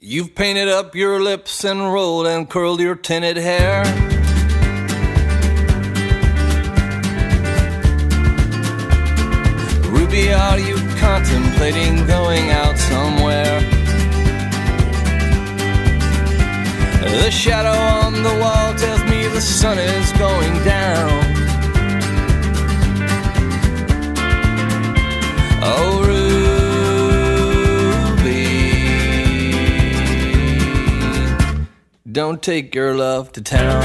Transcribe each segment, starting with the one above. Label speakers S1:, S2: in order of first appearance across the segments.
S1: You've painted up your lips and rolled and curled your tinted hair. Ruby, are you contemplating going out somewhere? The shadow on the wall tells me the sun is going down. Don't take your love to town.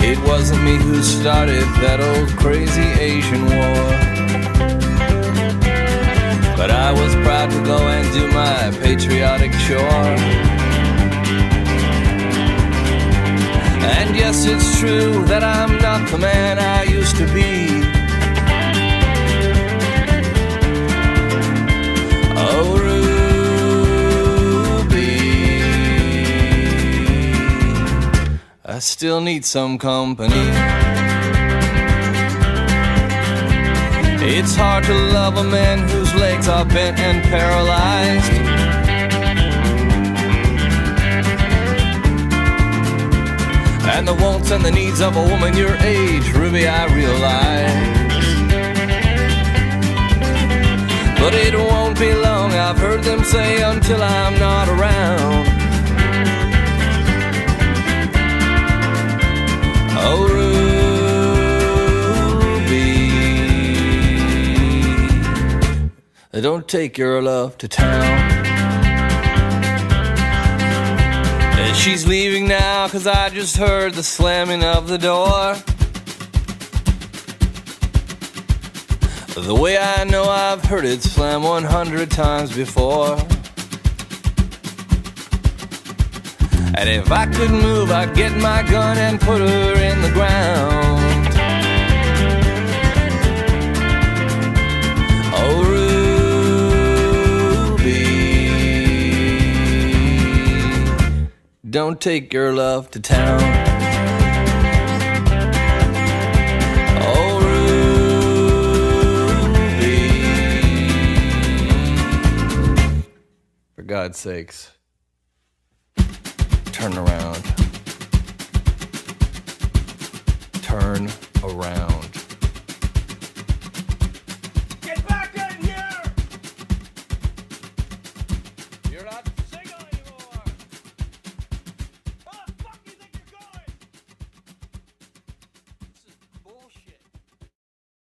S1: It wasn't me who started that old crazy Asian war. But I was proud to go and do my patriotic chore. And yes, it's true that I'm not the man I used to be. I still need some company. It's hard to love a man whose legs are bent and paralyzed. And the wants and the needs of a woman your age, Ruby, I realize. But it won't be long, I've heard them say, until I'm not around. Don't take your love to town. And she's leaving now, cause I just heard the slamming of the door. The way I know I've heard it slam 100 times before. And if I could move, I'd get my gun and put her in the ground. Don't take your love to town. Oh, Ruby. For God's sakes, turn around. Turn around. Get back in here! You're not.